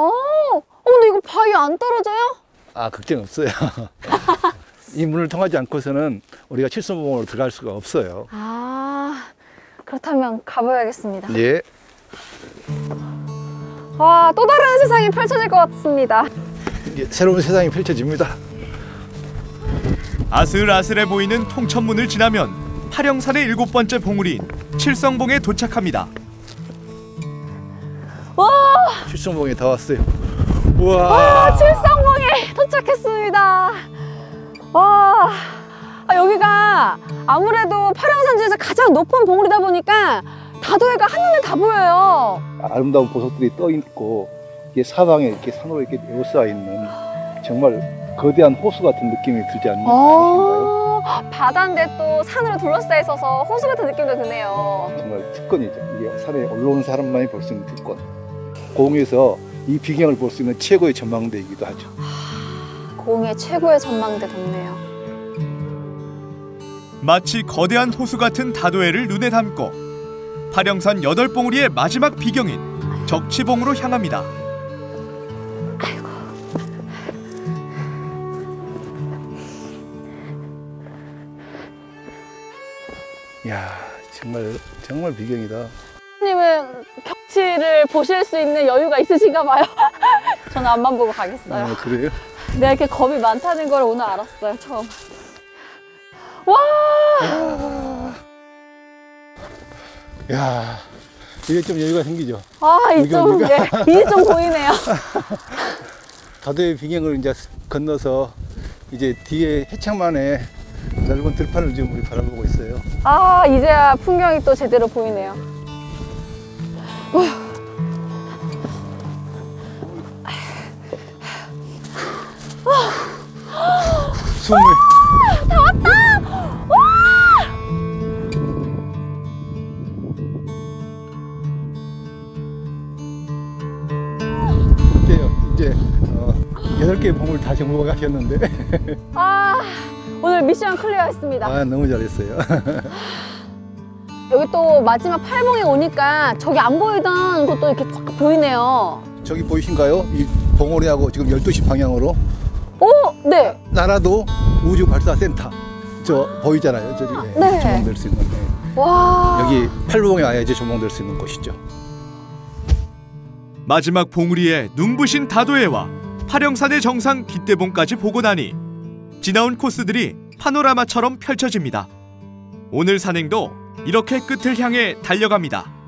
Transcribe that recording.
어, 어, 근데 이거 바위 안 떨어져요? 아 걱정 없어요. 이 문을 통하지 않고서는 우리가 칠성봉으로 들어갈 수가 없어요. 아, 그렇다면 가봐야겠습니다. 예. 와, 또 다른 세상이 펼쳐질 것 같습니다. 이제 새로운 세상이 펼쳐집니다. 아슬아슬해 보이는 통천문을 지나면 파령산의 일곱 번째 봉우리인 칠성봉에 도착합니다. 와, 칠성봉에 다 왔어요. 우와. 와, 칠성봉에 도착했습니다. 와, 아, 여기가 아무래도 파령산 중에서 가장 높은 봉우리다 보니까 다도해가 한눈에 다 보여요. 아름다운 보석들이 떠 있고 이게 사방에 이렇게 산으로 이렇게 에워싸여 있는 정말 거대한 호수 같은 느낌이 들지 않는 아니신가요? 어, 바다인데 또 산으로 둘러싸여 있어서 호수 같은 느낌도 드네요. 정말 특권이죠. 이게 산에 올라오는 사람만이 볼 수 있는 특권. 공에서 이 비경을 볼 수 있는 최고의 전망대이기도 하죠. 공의 최고의 전망대 덥네요. 마치 거대한 호수 같은 다도해를 눈에 담고 파령산 여덟 봉우리의 마지막 비경인 적치봉으로 향합니다. 이야 정말 정말 비경이다. 님은 경치를 보실 수 있는 여유가 있으신가 봐요. 저는 앞만 보고 가겠어요. 아, 그래요? 내가 이렇게 겁이 많다는 걸 오늘 알았어요, 처음. 와! 야 이게 좀 여유가 생기죠. 아, 누가- 네, 이제 좀 보이네요. 다도의 비경을 이제 건너서 이제 뒤에 해창만에 넓은 들판을 지금 우리 바라보고 있어요. 아, 이제야 풍경이 또 제대로 보이네요. 숨을 어때요? 이제 어, 여덟 개의 봉을 다 정복하셨는데 아, 오늘 미션 clear 했습니다. 아 너무 잘했어요. 여기 또 마지막 팔봉에 오니까 저기 안 보이던 곳도 이렇게 쫙 보이네요. 저기 보이신가요? 이 봉우리하고 지금 12시 방향으로 오, 네. 나로도 우주 발사 센터 저 보이잖아요. 저기 네. 조망될 수 있는 데. 와. 여기 팔봉에 와야지 조망될 수 있는 곳이죠. 마지막 봉우리에 눈부신 다도해와 파령산의 정상 깃대봉까지 보고 나니 지나온 코스들이 파노라마처럼 펼쳐집니다. 오늘 산행도 이렇게 끝을 향해 달려갑니다.